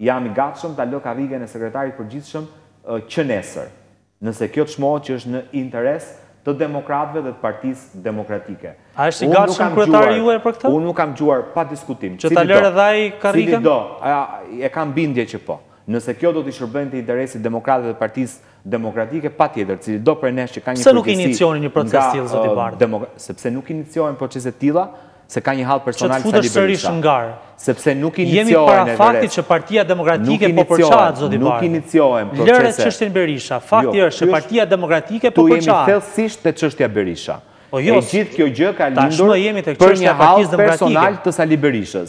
Jam i gatshëm ta lë karrigen e Sekretarit të Përgjithshëm që nesër, nëse kjo çmohet që është në interes të demokratëve dhe të Partisë Demokratike. A është i gatshëm kryetari juaj për këtë? Unë nuk kam dëgjuar pa diskutim. Që ta lërë edhe ai karrigen? Cilido, e kam bindje që po. Nëse kjo do t'i shërbente interesit të demokratëve dhe Partisë demokratike patjetër cilido prej nesh që ka një përgjegjësi nga... Pse nuk inicioni një proces të tillë, zoti Bardhi? Sepse nuk iniciohen procese të tilla, se ka një hall personal Sali Berisha. Që të Sepse nuk iniciohen në vërës. Jemi para faktit që partia demokratike po përçahet, zoti Bardhi. Nuk iniciohen procese... Lëreni çështjen Berisha, fakti jo, është që partia demokratike po përçahet. Këtu jemi thellësisht te çështja Berisha. Po jo, e gjithë kjo gjë ka lindur për një hall personal të Sali Berishës.